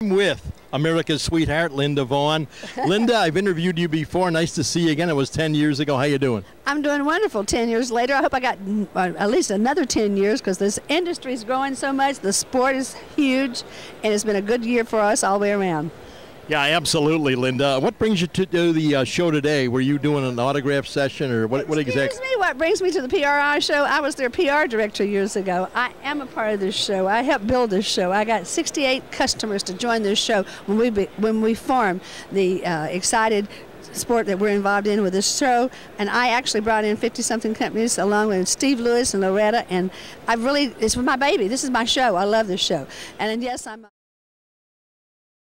with America's sweetheart, Linda Vaughn. Linda, I've interviewed you before. Nice to see you again. It was 10 years ago. How you doing? I'm doing wonderful 10 years later. I hope I got uh, at least another 10 years because this industry is growing so much. The sport is huge, and it's been a good year for us all the way around. Yeah, absolutely, Linda. What brings you to the uh, show today? Were you doing an autograph session, or what? What exactly? me. What brings me to the PRI show? I was their PR director years ago. I am a part of this show. I helped build this show. I got 68 customers to join this show when we be, when we formed the uh, excited sport that we're involved in with this show. And I actually brought in 50 something companies along with Steve Lewis and Loretta. And I really, it's my baby. This is my show. I love this show. And yes, I'm.